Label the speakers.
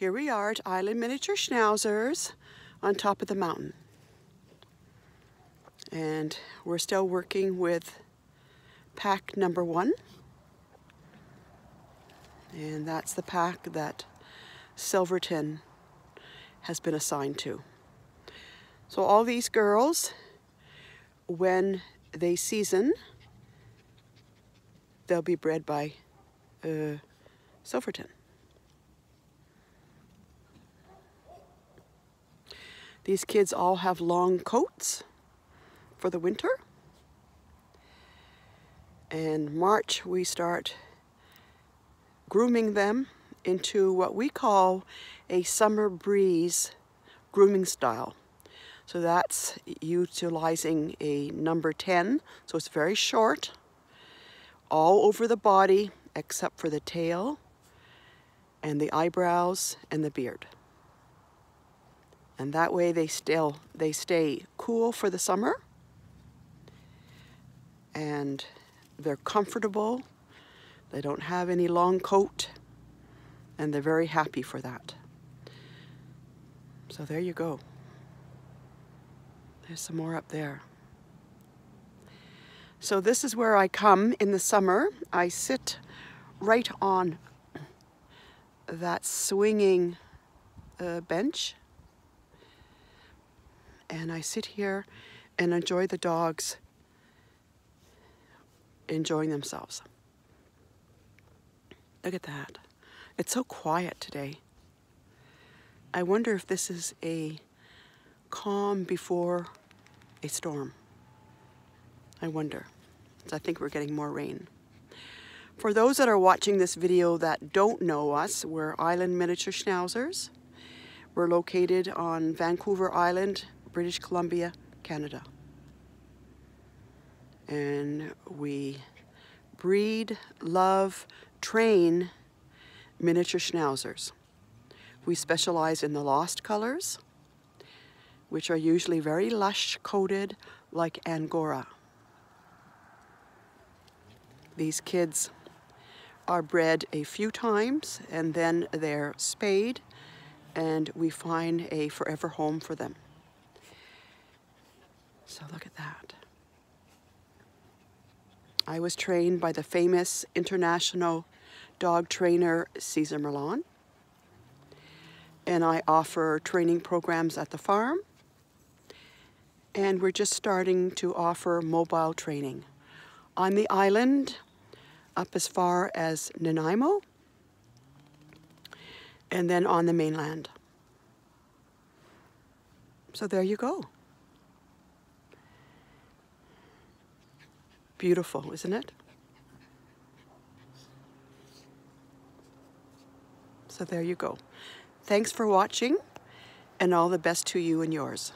Speaker 1: Here we are at Island Miniature Schnauzers on top of the mountain. And we're still working with pack number one. And that's the pack that Silverton has been assigned to. So all these girls, when they season, they'll be bred by uh, Silverton. These kids all have long coats for the winter. And March we start grooming them into what we call a summer breeze grooming style. So that's utilizing a number 10. So it's very short, all over the body except for the tail and the eyebrows and the beard. And that way they still they stay cool for the summer and they're comfortable. They don't have any long coat and they're very happy for that. So there you go. There's some more up there. So this is where I come in the summer. I sit right on that swinging uh, bench and I sit here and enjoy the dogs enjoying themselves. Look at that. It's so quiet today. I wonder if this is a calm before a storm. I wonder. I think we're getting more rain. For those that are watching this video that don't know us, we're Island Miniature Schnauzers. We're located on Vancouver Island, British Columbia, Canada. And we breed, love, train miniature schnauzers. We specialize in the lost colors, which are usually very lush coated like Angora. These kids are bred a few times and then they're spayed and we find a forever home for them. So look at that. I was trained by the famous international dog trainer Cesar Millan. And I offer training programs at the farm. And we're just starting to offer mobile training on the island up as far as Nanaimo and then on the mainland. So there you go. Beautiful, isn't it? So there you go. Thanks for watching and all the best to you and yours.